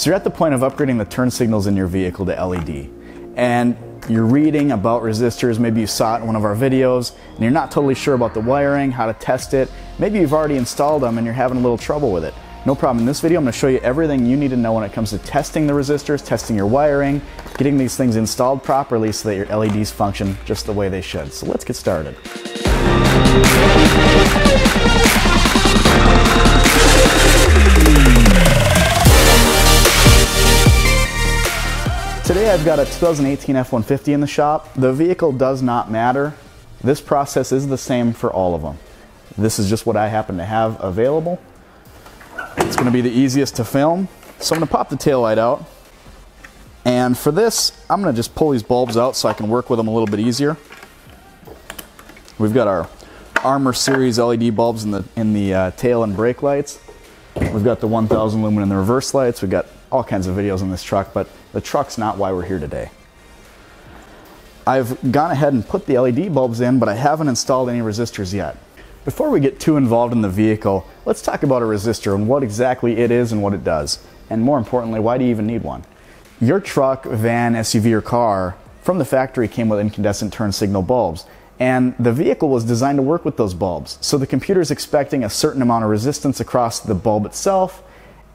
So you're at the point of upgrading the turn signals in your vehicle to LED. And you're reading about resistors, maybe you saw it in one of our videos, and you're not totally sure about the wiring, how to test it. Maybe you've already installed them and you're having a little trouble with it. No problem. In this video, I'm going to show you everything you need to know when it comes to testing the resistors, testing your wiring, getting these things installed properly so that your LEDs function just the way they should. So let's get started. Today I've got a 2018 F-150 in the shop. The vehicle does not matter. This process is the same for all of them. This is just what I happen to have available. It's gonna be the easiest to film. So I'm gonna pop the tail light out. And for this, I'm gonna just pull these bulbs out so I can work with them a little bit easier. We've got our Armor Series LED bulbs in the, in the uh, tail and brake lights. We've got the 1000 lumen in the reverse lights. We've got all kinds of videos on this truck, but the truck's not why we're here today. I've gone ahead and put the LED bulbs in, but I haven't installed any resistors yet. Before we get too involved in the vehicle, let's talk about a resistor and what exactly it is and what it does. And more importantly, why do you even need one? Your truck, van, SUV, or car from the factory came with incandescent turn signal bulbs. And the vehicle was designed to work with those bulbs. So the computer is expecting a certain amount of resistance across the bulb itself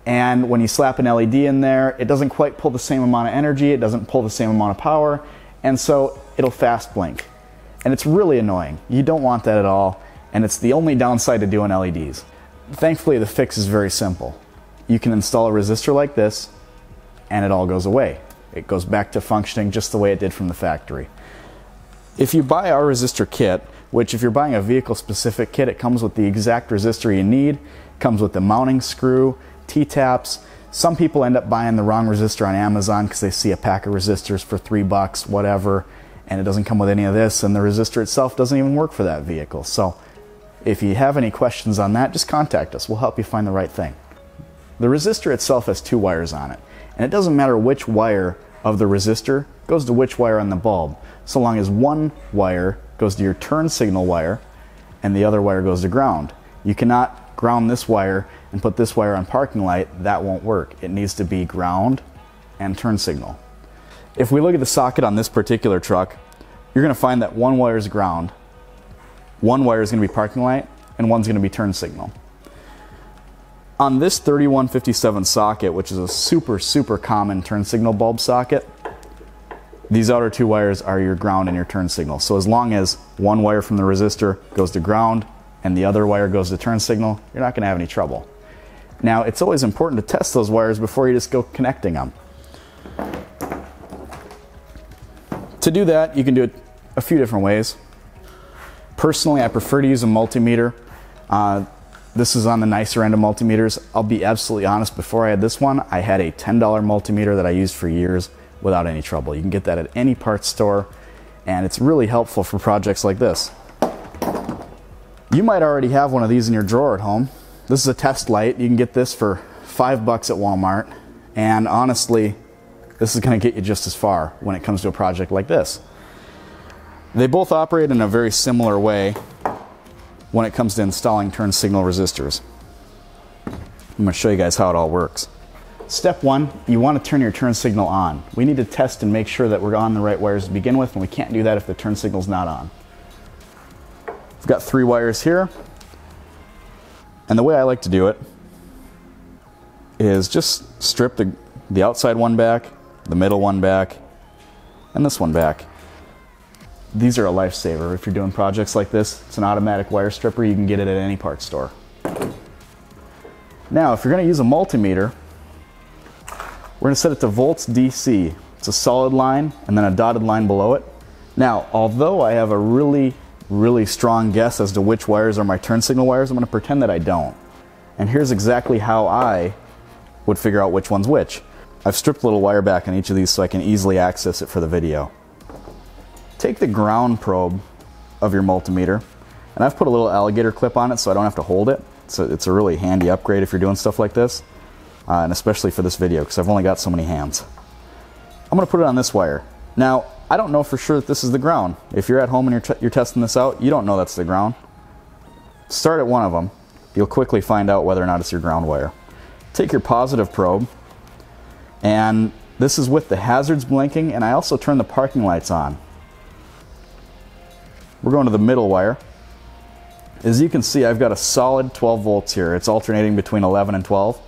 and when you slap an LED in there, it doesn't quite pull the same amount of energy, it doesn't pull the same amount of power, and so it'll fast blink. And it's really annoying. You don't want that at all, and it's the only downside to doing LEDs. Thankfully, the fix is very simple. You can install a resistor like this, and it all goes away. It goes back to functioning just the way it did from the factory. If you buy our resistor kit, which if you're buying a vehicle specific kit, it comes with the exact resistor you need, comes with the mounting screw, T-taps. Some people end up buying the wrong resistor on Amazon because they see a pack of resistors for three bucks, whatever, and it doesn't come with any of this, and the resistor itself doesn't even work for that vehicle. So if you have any questions on that, just contact us. We'll help you find the right thing. The resistor itself has two wires on it, and it doesn't matter which wire of the resistor goes to which wire on the bulb, so long as one wire goes to your turn signal wire and the other wire goes to ground. You cannot ground this wire and put this wire on parking light, that won't work. It needs to be ground and turn signal. If we look at the socket on this particular truck, you're gonna find that one wire is ground, one wire is gonna be parking light, and one's gonna be turn signal. On this 3157 socket, which is a super, super common turn signal bulb socket, these outer two wires are your ground and your turn signal. So as long as one wire from the resistor goes to ground and the other wire goes to turn signal, you're not going to have any trouble. Now, it's always important to test those wires before you just go connecting them. To do that, you can do it a few different ways. Personally, I prefer to use a multimeter. Uh, this is on the nicer end of multimeters. I'll be absolutely honest, before I had this one, I had a $10 multimeter that I used for years without any trouble. You can get that at any parts store, and it's really helpful for projects like this. You might already have one of these in your drawer at home. This is a test light. You can get this for five bucks at Walmart. And honestly, this is going to get you just as far when it comes to a project like this. They both operate in a very similar way when it comes to installing turn signal resistors. I'm going to show you guys how it all works. Step one, you want to turn your turn signal on. We need to test and make sure that we're on the right wires to begin with, and we can't do that if the turn signal's not on. I've got three wires here. And the way I like to do it is just strip the, the outside one back, the middle one back, and this one back. These are a lifesaver if you're doing projects like this. It's an automatic wire stripper. You can get it at any parts store. Now, if you're going to use a multimeter, we're going to set it to volts DC. It's a solid line and then a dotted line below it. Now, although I have a really really strong guess as to which wires are my turn signal wires, I'm going to pretend that I don't. And here's exactly how I would figure out which one's which. I've stripped a little wire back on each of these so I can easily access it for the video. Take the ground probe of your multimeter, and I've put a little alligator clip on it so I don't have to hold it. So it's a really handy upgrade if you're doing stuff like this, uh, and especially for this video because I've only got so many hands. I'm going to put it on this wire. Now, I don't know for sure that this is the ground. If you're at home and you're, you're testing this out, you don't know that's the ground. Start at one of them. You'll quickly find out whether or not it's your ground wire. Take your positive probe And this is with the hazards blinking, and I also turn the parking lights on. We're going to the middle wire. As you can see, I've got a solid 12 volts here. It's alternating between 11 and 12.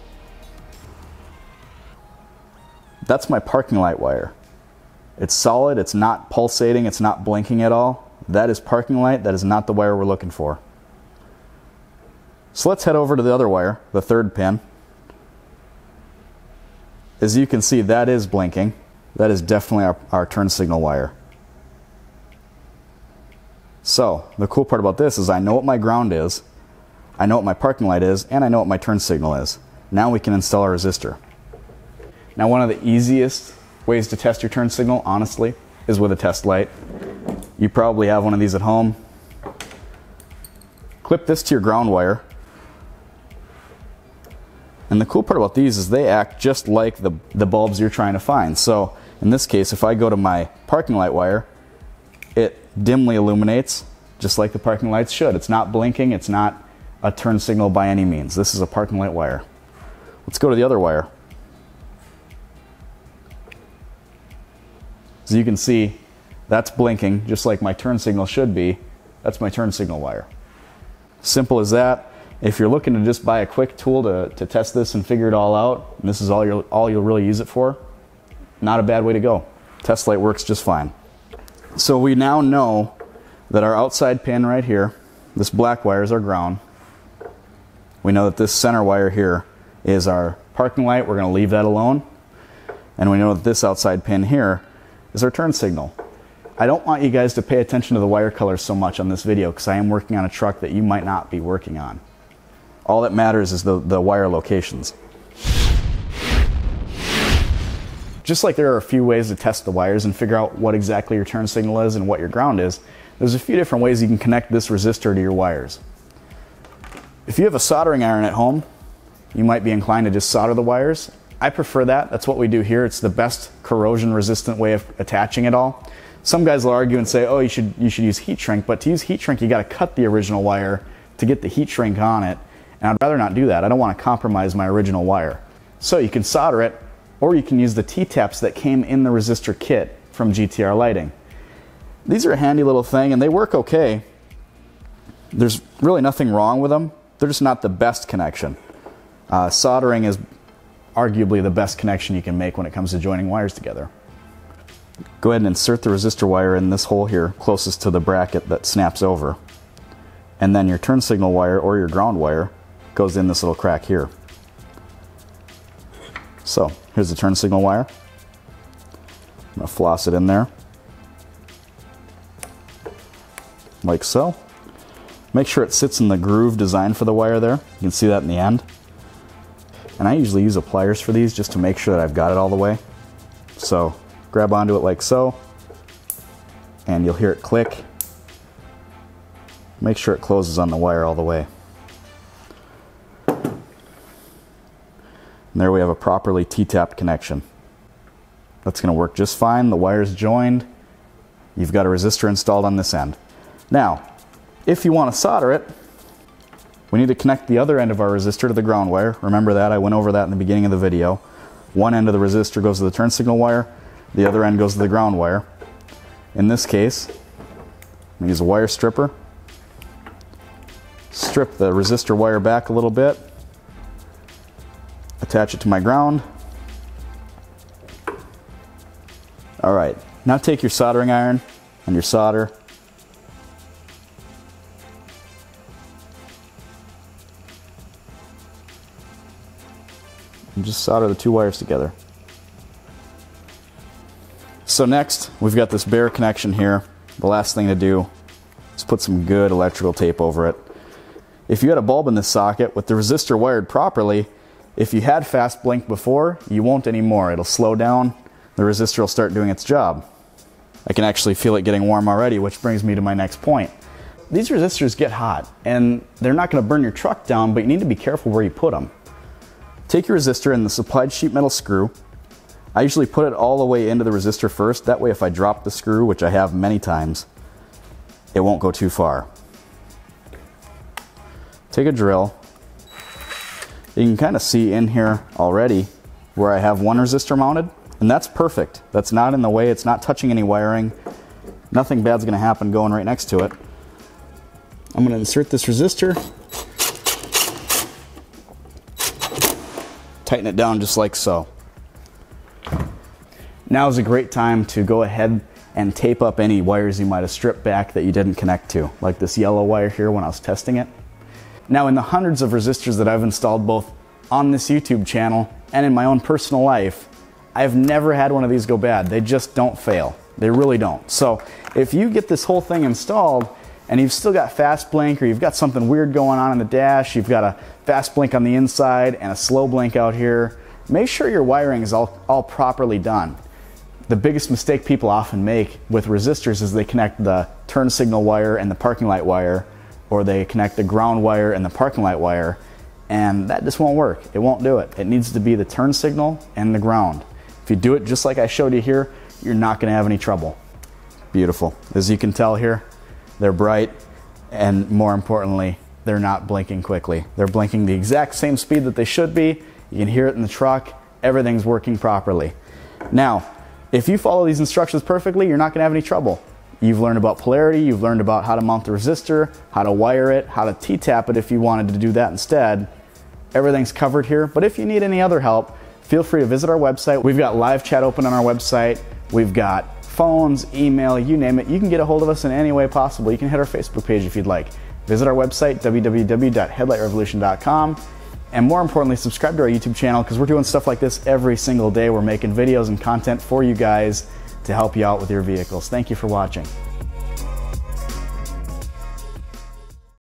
That's my parking light wire. It's solid, it's not pulsating, it's not blinking at all. That is parking light, that is not the wire we're looking for. So let's head over to the other wire, the third pin. As you can see, that is blinking. That is definitely our, our turn signal wire. So, the cool part about this is I know what my ground is, I know what my parking light is, and I know what my turn signal is. Now we can install our resistor. Now one of the easiest ways to test your turn signal, honestly, is with a test light. You probably have one of these at home. Clip this to your ground wire and the cool part about these is they act just like the, the bulbs you're trying to find. So in this case, if I go to my parking light wire, it dimly illuminates just like the parking lights should. It's not blinking, it's not a turn signal by any means. This is a parking light wire. Let's go to the other wire. As you can see, that's blinking just like my turn signal should be. That's my turn signal wire. Simple as that. If you're looking to just buy a quick tool to, to test this and figure it all out, and this is all, you all you'll really use it for, not a bad way to go. Test light works just fine. So we now know that our outside pin right here, this black wire is our ground. We know that this center wire here is our parking light. We're going to leave that alone. And we know that this outside pin here is our turn signal. I don't want you guys to pay attention to the wire colors so much on this video because I am working on a truck that you might not be working on. All that matters is the, the wire locations. Just like there are a few ways to test the wires and figure out what exactly your turn signal is and what your ground is, there's a few different ways you can connect this resistor to your wires. If you have a soldering iron at home, you might be inclined to just solder the wires. I prefer that. That's what we do here. It's the best corrosion resistant way of attaching it all. Some guys will argue and say, oh, you should, you should use heat shrink, but to use heat shrink, you got to cut the original wire to get the heat shrink on it. And I'd rather not do that. I don't want to compromise my original wire. So you can solder it, or you can use the T-taps that came in the resistor kit from GTR Lighting. These are a handy little thing, and they work okay. There's really nothing wrong with them. They're just not the best connection. Uh, soldering is arguably the best connection you can make when it comes to joining wires together. Go ahead and insert the resistor wire in this hole here, closest to the bracket that snaps over. And then your turn signal wire or your ground wire goes in this little crack here. So here's the turn signal wire. I'm to floss it in there. Like so. Make sure it sits in the groove designed for the wire there. You can see that in the end. And I usually use a pliers for these just to make sure that I've got it all the way. So grab onto it like so, and you'll hear it click. Make sure it closes on the wire all the way. And there we have a properly T-tapped connection. That's going to work just fine. The wire's joined. You've got a resistor installed on this end. Now, if you want to solder it, we need to connect the other end of our resistor to the ground wire. Remember that, I went over that in the beginning of the video. One end of the resistor goes to the turn signal wire, the other end goes to the ground wire. In this case, I'm use a wire stripper. Strip the resistor wire back a little bit attach it to my ground. All right, now take your soldering iron and your solder. Just solder the two wires together. So next, we've got this bare connection here. The last thing to do is put some good electrical tape over it. If you had a bulb in this socket with the resistor wired properly, if you had fast blink before, you won't anymore. It'll slow down, the resistor will start doing its job. I can actually feel it getting warm already, which brings me to my next point. These resistors get hot, and they're not going to burn your truck down, but you need to be careful where you put them. Take your resistor and the supplied sheet metal screw. I usually put it all the way into the resistor first. That way, if I drop the screw, which I have many times, it won't go too far. Take a drill, you can kind of see in here already where I have one resistor mounted, and that's perfect. That's not in the way, it's not touching any wiring. Nothing bad's gonna happen going right next to it. I'm gonna insert this resistor, tighten it down just like so. Now is a great time to go ahead and tape up any wires you might have stripped back that you didn't connect to, like this yellow wire here when I was testing it. Now in the hundreds of resistors that I've installed both on this YouTube channel and in my own personal life, I've never had one of these go bad. They just don't fail. They really don't. So if you get this whole thing installed and you've still got fast blink or you've got something weird going on in the dash, you've got a fast blink on the inside and a slow blink out here, make sure your wiring is all, all properly done. The biggest mistake people often make with resistors is they connect the turn signal wire and the parking light wire or they connect the ground wire and the parking light wire and that just won't work. It won't do it. It needs to be the turn signal and the ground. If you do it just like I showed you here, you're not gonna have any trouble. Beautiful. As you can tell here, they're bright and more importantly, they're not blinking quickly. They're blinking the exact same speed that they should be. You can hear it in the truck. Everything's working properly. Now, if you follow these instructions perfectly, you're not gonna have any trouble. You've learned about polarity, you've learned about how to mount the resistor, how to wire it, how to T-tap it if you wanted to do that instead. Everything's covered here, but if you need any other help, feel free to visit our website. We've got live chat open on our website. We've got phones, email, you name it. You can get a hold of us in any way possible. You can hit our Facebook page if you'd like. Visit our website, www.headlightrevolution.com. And more importantly, subscribe to our YouTube channel because we're doing stuff like this every single day. We're making videos and content for you guys to help you out with your vehicles. Thank you for watching.